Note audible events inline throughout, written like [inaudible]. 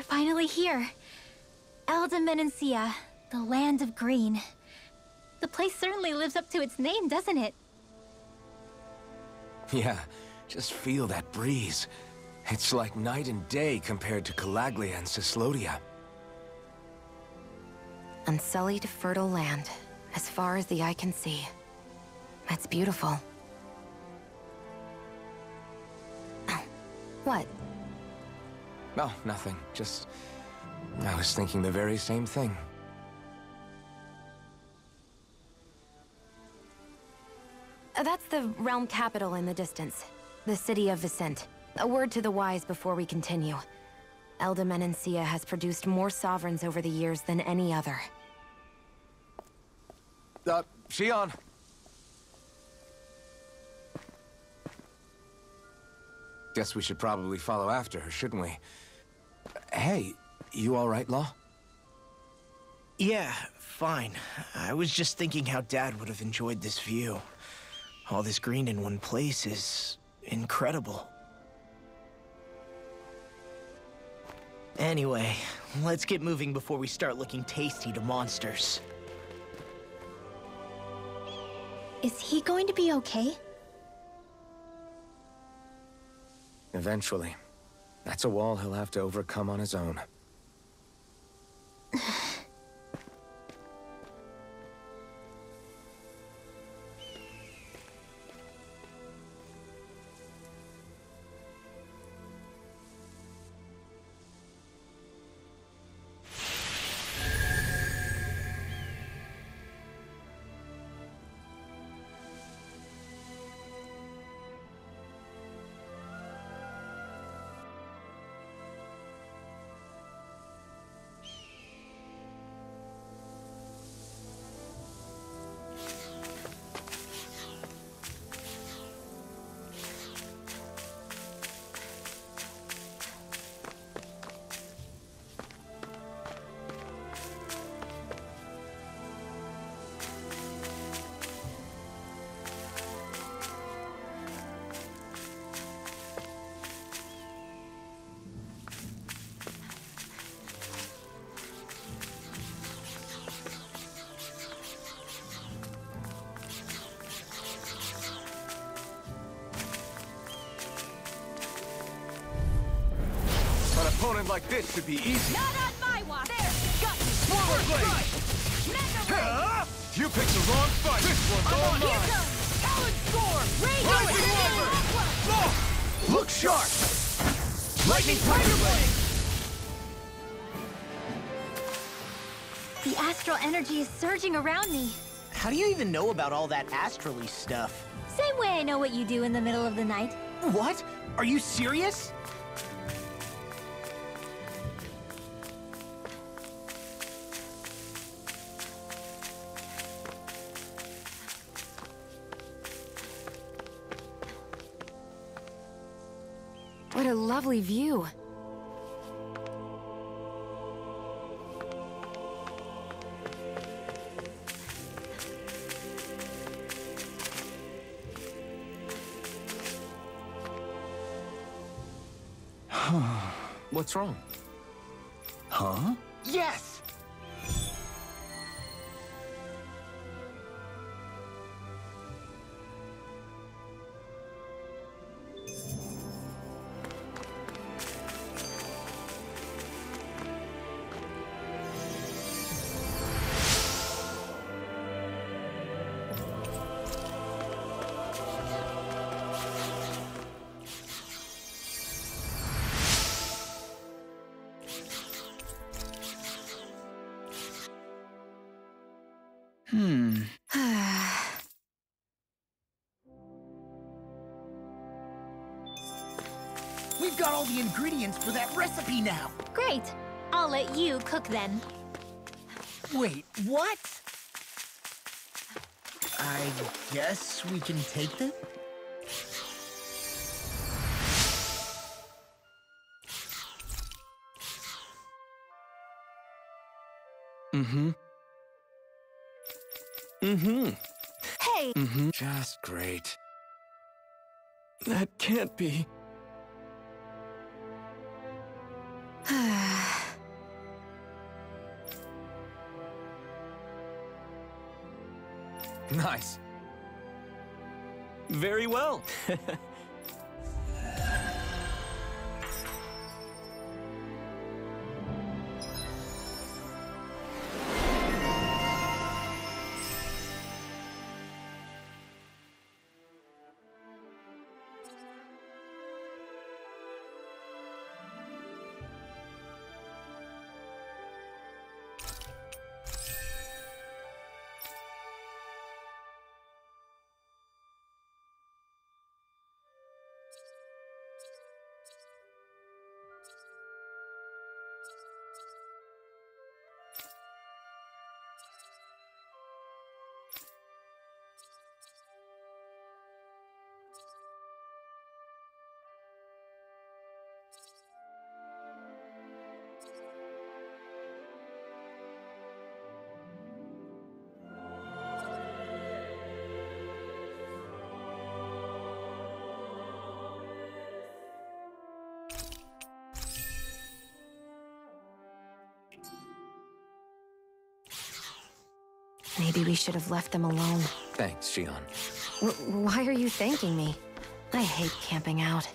We're finally here. Elde Menancia, the land of green. The place certainly lives up to its name, doesn't it? [laughs] Yeah, just feel that breeze. It's like night and day compared to Calaglia and Cyslodia. Unsullied, fertile land, as far as the eye can see. That's beautiful. Oh, what? Oh, nothing. Just... I was thinking the very same thing. Uh, That's the realm capital in the distance. The city of Viscint. A word to the wise before we continue. Elde Menancia has produced more sovereigns over the years than any other. Uh, Shionne! Guess we should probably follow after her, shouldn't we? Hey, you alright, Law? Yeah, fine. I was just thinking how Dad would have enjoyed this view. All this green in one place is incredible. Anyway, let's get moving before we start looking tasty to monsters. Is he going to be okay? Eventually. That's a wall he'll have to overcome on his own. Opponent like this should be easy. Not on my watch! There! Got you! Forward blade! Mega Ray! You picked the wrong fight! This one's all Here mine! comes Talon Storm! Rage Rising Away! Lover! Law! Look sharp! Lightning Tiger Blade! The astral energy is surging around me. How do you even know about all that astrally stuff? Same way I know what you do in the middle of the night. What? Are you serious? A lovely view. [sighs] What's wrong? Huh? Yes! We've got all the ingredients for that recipe now. Great. I'll let you cook then. Wait, what? I guess we can take them? Mm-hmm. Mm-hmm. Hey! Mm-hmm. Just great. That can't be. Nice. Very well. [laughs] Maybe we should have left them alone. Thanks, Shionne. W why are you thanking me? I hate camping out.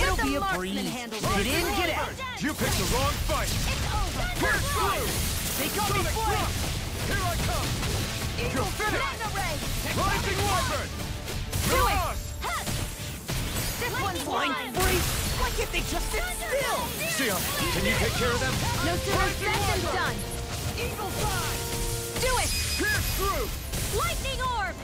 It'll be a breeze. Get in, get out. You picked the wrong fight! It's over! Pierce through! They got me flanked. Here I come! You're finished! Ray! Rising Wyvern! Do it! This one's mine! freeze. Why can't they just sit still? Shionne, can you take care of them? No sooner said than done! Eagle fly. Do it! Pierce through! Lightning orb!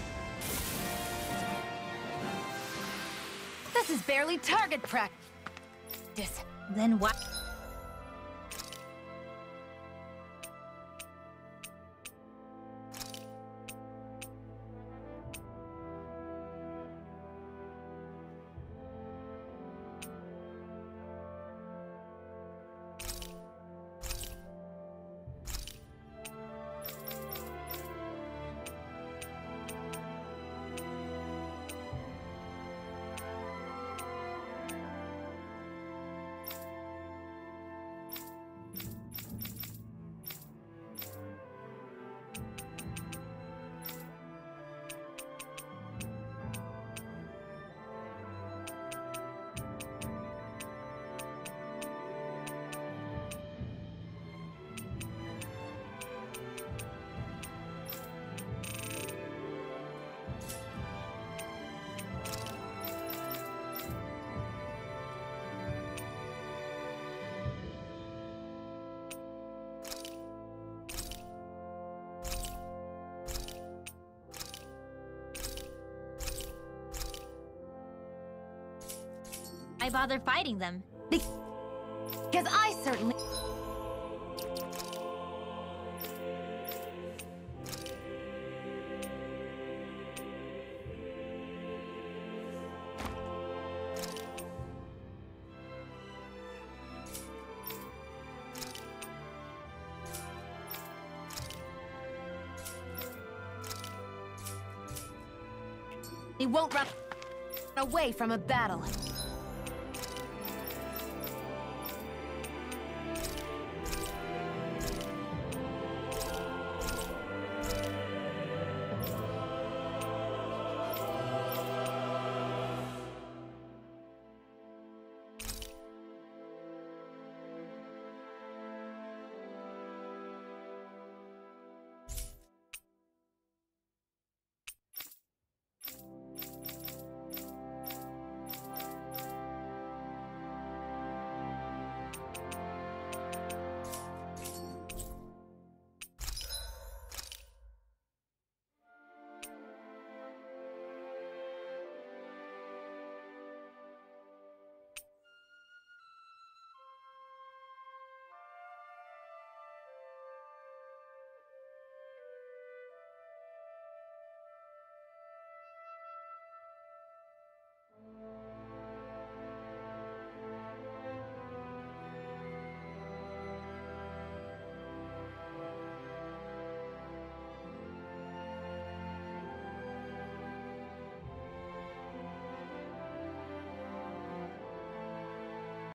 This is barely target practice. Then why? I bother fighting them? Because I certainly... He won't run away from a battle.